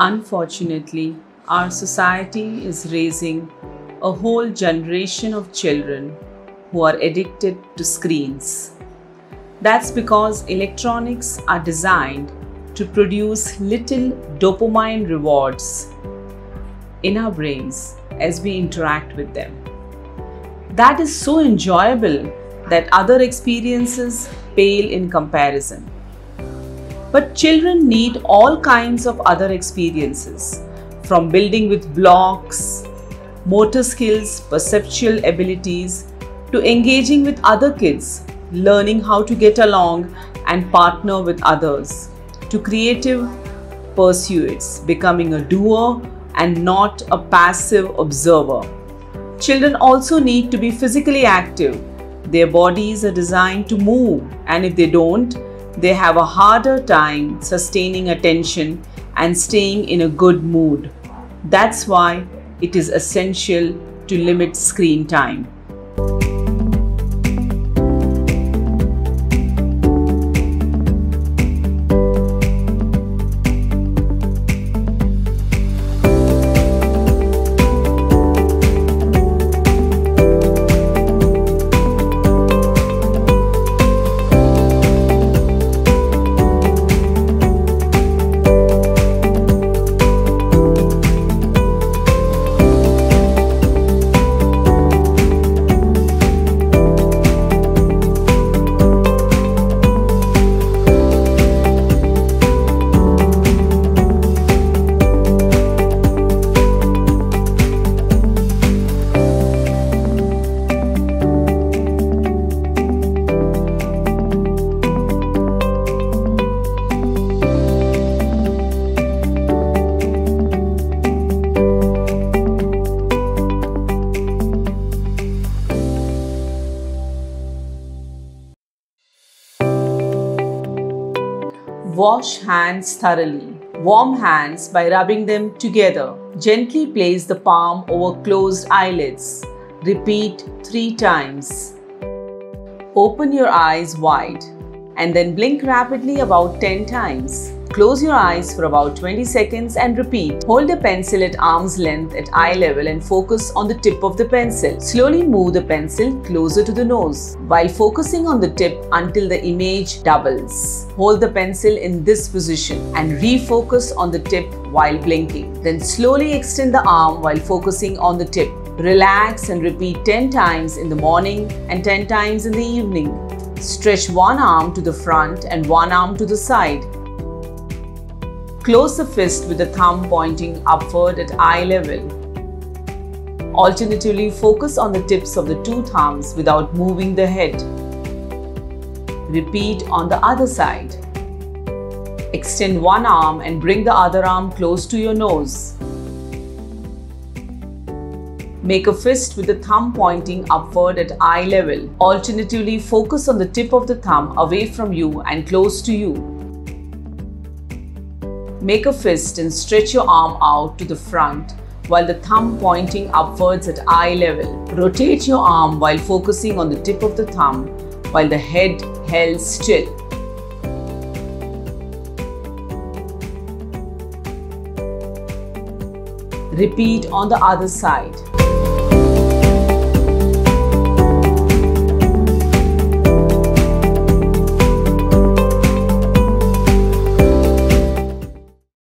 Unfortunately, our society is raising a whole generation of children who are addicted to screens. That's because electronics are designed to produce little dopamine rewards in our brains as we interact with them. That is so enjoyable that other experiences pale in comparison. But children need all kinds of other experiences, from building with blocks, motor skills, perceptual abilities, to engaging with other kids, learning how to get along and partner with others, to creative pursuits, becoming a doer and not a passive observer. Children also need to be physically active. Their bodies are designed to move, and if they don't, they have a harder time sustaining attention and staying in a good mood. That's why it is essential to limit screen time. Wash hands thoroughly. Warm hands by rubbing them together. Gently place the palm over closed eyelids. Repeat three times. Open your eyes wide and then blink rapidly about 10 times. Close your eyes for about 20 seconds and repeat. Hold the pencil at arm's length at eye level and focus on the tip of the pencil. Slowly move the pencil closer to the nose while focusing on the tip until the image doubles. Hold the pencil in this position and refocus on the tip while blinking. Then slowly extend the arm while focusing on the tip. Relax and repeat 10 times in the morning and 10 times in the evening. Stretch one arm to the front and one arm to the side. Close the fist with the thumb pointing upward at eye level. Alternatively, focus on the tips of the two thumbs without moving the head. Repeat on the other side. Extend one arm and bring the other arm close to your nose. Make a fist with the thumb pointing upward at eye level. Alternatively, focus on the tip of the thumb away from you and close to you. Make a fist and stretch your arm out to the front while the thumb pointing upwards at eye level. Rotate your arm while focusing on the tip of the thumb while the head held still. Repeat on the other side.